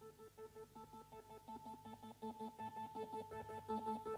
Thank you.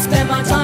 spend my time.